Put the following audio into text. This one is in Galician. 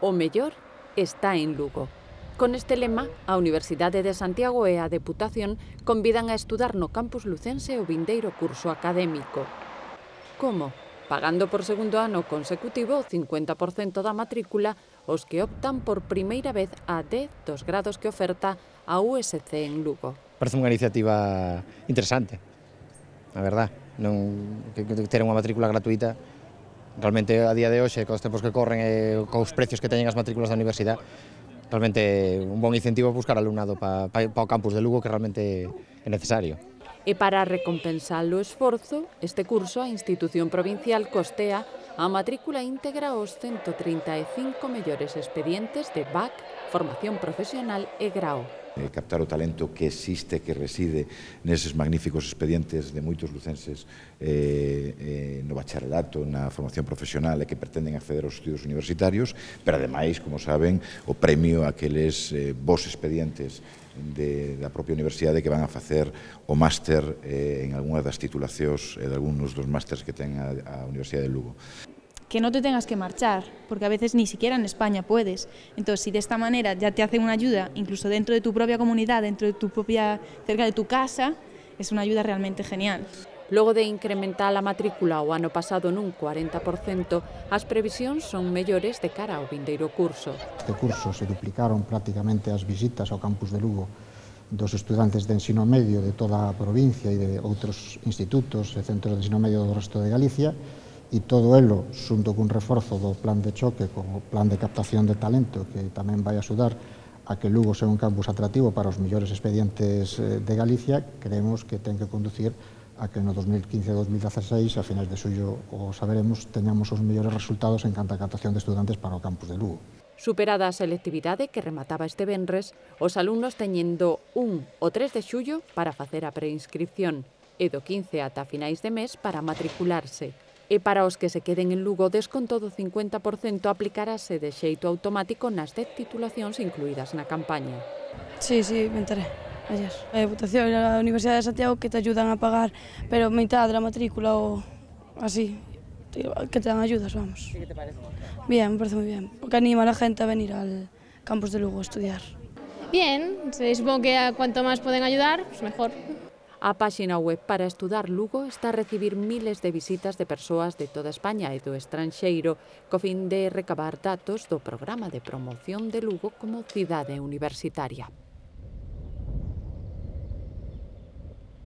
O mellor está en Lugo. Con este lema, a Universidade de Santiago e a Deputación convidan a estudar no campus lucense o vindeiro curso académico. Como? Pagando por segundo ano consecutivo o 50% da matrícula os que optan por primeira vez a 10 dos grados que oferta a USC en Lugo. Parece unha iniciativa interesante, a verdad. Non, que, que ter unha matrícula gratuita Realmente a día de hoxe, cos tempos que corren e cos precios que teñen as matrículas da universidade, realmente un bon incentivo buscar alumnado para pa, pa o campus de Lugo que realmente é necesario. E para recompensar o esforzo, este curso a institución provincial costea a matrícula íntegra os 135 mellores expedientes de BAC, formación profesional e grao eh, captar o talento que existe, que reside neses magníficos expedientes de moitos lucenses eh, eh, no bacharelato, na formación profesional e que pretenden acceder aos estudios universitarios, pero ademais, como saben, o premio a aqueles eh, vos expedientes de, da propia universidade que van a facer o máster eh, en algunha das titulacións e eh, de algúns dos másters que ten a, a Universidade de Lugo que no te tengas que marchar, porque a veces ni siquiera en España puedes. Entonces, si de esta manera ya te hacen una ayuda, incluso dentro de tu propia comunidad, dentro de tu propia, cerca de tu casa, es una ayuda realmente genial. Logo de incrementar a matrícula o ano pasado nun 40%, as previsións son mellores de cara ao vindeiro curso. Este curso se duplicaron prácticamente as visitas ao campus de Lugo dos estudantes de ensino medio de toda a provincia e de outros institutos e centros de ensino medio do resto de Galicia, e todo elo xunto cun reforzo do plan de choque con o plan de captación de talento que tamén vai axudar a que Lugo sea un campus atractivo para os millores expedientes eh, de Galicia, creemos que ten que conducir a que no 2015-2016, a finais de xullo o saberemos, teñamos os mellores resultados en canta a captación de estudantes para o campus de Lugo. Superada a selectividade que remataba este venres, os alumnos teñendo un o 3 de xullo para facer a preinscripción e do 15 ata finais de mes para matricularse. E para os que se queden en Lugo, desconto do 50% aplicarase de xeito automático nas 10 titulacións incluídas na campaña. Sí, sí, me enteré. Ayer. Eh, a Deputación e a Universidade de Santiago que te ayudan a pagar, pero metade da matrícula ou así, que te dan ayudas, vamos. ¿Qué te parece? Bien, me parece muy bien, porque anima a la gente a venir al campus de Lugo a estudiar. Bien, supongo que cuanto más pueden ayudar, pues mejor. A páxina web para estudar Lugo está a recibir miles de visitas de persoas de toda España e do estranxeiro co fin de recabar datos do programa de promoción de Lugo como cidade universitaria.